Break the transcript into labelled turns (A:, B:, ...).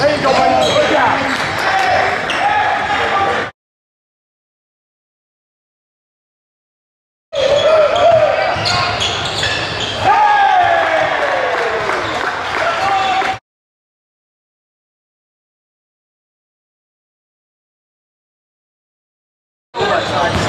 A: There you go.
B: much.